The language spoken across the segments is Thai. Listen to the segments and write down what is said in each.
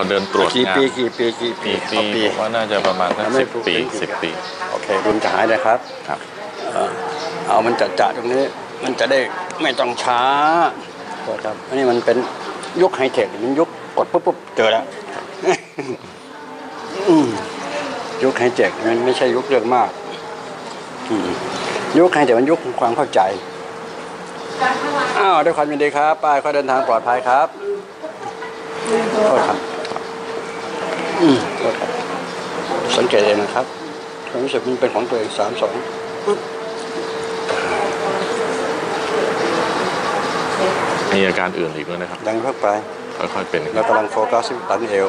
พอเดินตรวจกี่งานปีกี่ปีกี่ปีปีปีเอาปีผมว่าน่าจะประมาณสักยังไม่สิบถูกปีถึงสิบปี โอเครุนจะหายเลยครับครับเอ่อเอามันจัดจ่าตรงนี้ มันจะได้ไม่ต้องช้าโทษครับอันนี้มันเป็นยุคไฮเทคมันยุคกดปุ๊บปุ๊บเจอแล้วอืมยุคไฮเทคมันไม่ใช่ยุคเรื่องมากอืมยุคไฮเทคมันยุคของความเข้าใจอ้าวด้วยความยินดีครับป้ายขอเดินทางปลอดภัยครับโทษครับ อืมโทษครับ สังเกตเองนะครับความรู้สึกมันเป็นของตัวเองสามสองมีอาการอื่นอีกด้วยนะครับ ดังเข้าไป ค่อยๆเป็นเรากำลังโฟกัสที่ตันเอว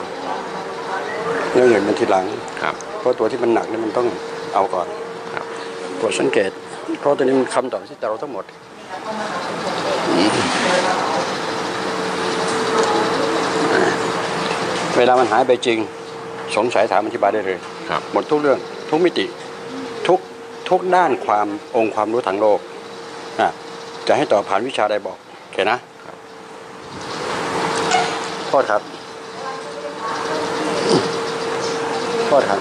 เรื่องอื่นมันทีหลังครับเพราะตัวที่มันหนักนี่มันต้องเอาก่อนครับโปรดสังเกต เพราะตัวนี้มันคำตอบที่เราทั้งหมดอืมเวลามันหายไปจริง สงสัยถามอธิบายได้เลย ครับหมดทุกเรื่องทุกมิติทุกทุกด้านความองค์ความรู้ทางโลกอะจะให้ตอบผ่านวิชาใดบอกโอเคนะโทษครับโทษครับ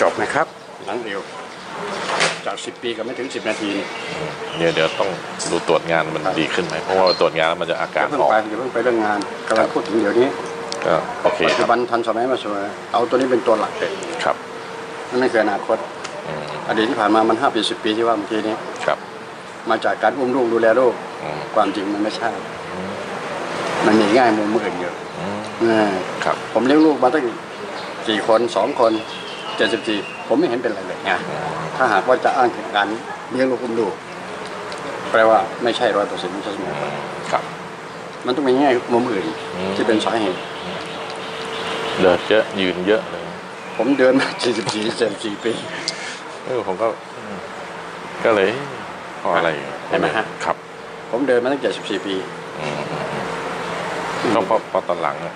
จบนะครับหลังเร็ว จากสิบปีกับไม่ถึงสิบนาทีนี่เดี๋ยวเดี๋ยวต้องดูตรวจงานมันดีขึ้นไหมเพราะว่าตรวจงานแล้วมันจะอาอการย่าเพิ่งออกไปอย่าเพิ่งไปเรื่องงานกำลังพูดถึงเดี๋ยวนี้ก็โอเคปัจคจุรับบันทันสมัยมาสวยเอาตัวนี้เป็นตัวหลักเลยครับนั่นไม่คืออนาคตอืมอดีตที่ผ่านมามันห้าปีสิบปีที่ว่าเมื่อกี้นี้ครับ มาจากการอุ้มลูกดูแลลูกอืมความจริงมันไม่ใช่มันมีง่ายมุมอื่นเยอะอืมนะครับ ผมเลี้ยงลูกมาตั้งกี่คนสองคน เจ็ดสิบสี่ผมไม่เห็นเป็นไรเลยไงถ้าหากว่าจะอ้างถึงการเลี้ยงลูกอุ้มลูกแปลว่าไม่ใช่ร้อยเปอร์เซ็นต์ไม่ใช่เสมออืไปมครับ มันต้องมีแง่มุมอื่นอืมที่เป็นสาเหตุเดินเยอะยืนเยอะเลยผมเดินมา44 74ปีเออผมก็อืมก็เลยเพราะอะไรเห็นไหมฮะครับ ผมเดินมาตั้ง74ปีอืมก็เพราะเพราะตอนหลังอะ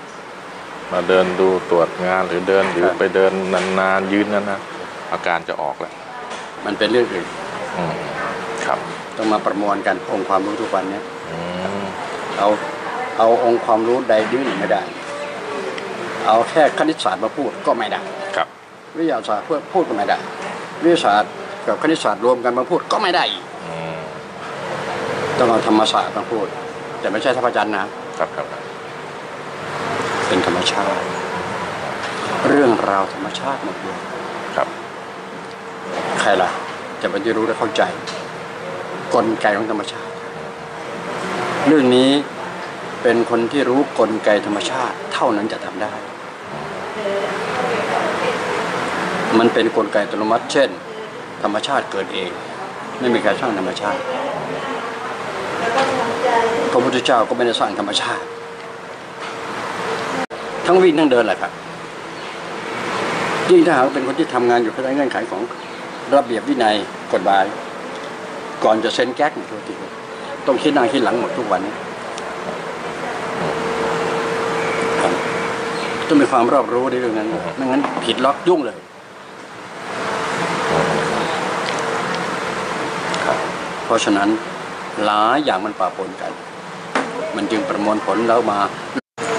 มาเดินดูตรวจงานหรือเดินหรือครับไปเดินนานๆยืนนานๆอาการจะออกแล้วมันเป็นเรื่องอื่นอืมครับ ต้องมาประมวลกันองค์ความรู้ทุกวันเนี้ยอืมเอาเอาองค์ความรู้ใดดื้อหนึ่งไม่ได้ เอาแค่คณิตศาสตร์มาพูดก็ไม่ได้ครับ วิทยาศาสตร์พูดพูดก็ไม่ได้ วิทยาศาสตร์กับคณิตศาสตร์รวมกันมาพูดก็ไม่ได้อีกอืมต้องเอาธรรมศาสตร์มาพูด แต่ไม่ใช่ทัพจันทร์นะครับครับครับ เป็นธรรมชาติ เรื่องราวธรรมชาติหมดเลยครับ ใครล่ะ จะไปรู้และเข้าใจ กลไกของธรรมชาติ เรื่องนี้เป็นคนที่รู้กลไกธรรมชาติ เท่านั้นจะทำได้ มันเป็นกลไกอัตโนมัติ เช่น ธรรมชาติเกิดเอง ไม่มีใครสร้างธรรมชาติพระพุทธเจ้าก็ไม่ได้สร้างธรรมชาติ ทั้งวิ่งทั้งเดินแหละครับยิ่งถ้าหากเป็นคนที่ทำงานอยู่ภายใต้เงื่อนไขของระเบียบวินัยกฎหมาย ก่อนจะเซ็นแก๊กทุกทีต้องคิดหน้าคิดหลังหมดทุกวันนี้ต้องมีความรอบรู้ในเรื่องนั้นไม่งั้นผิดล็อกยุ่งเลยเพราะฉะนั้นหลายอย่างมันปะปนกัน มันจึงประมวลผลแล้วมา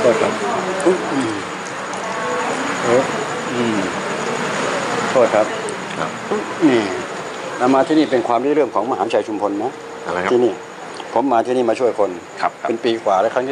ก็ครับอุ๊ยอืมโอ้อืมโทษครับครับนี่เรามาที่นี่เป็นความริเรื่องของมหาชัยชุมพลนะอะไรครับที่นี่ ผมมาที่นี่มาช่วยคน ครับครับเป็นปีกว่าแล้วครั้งที่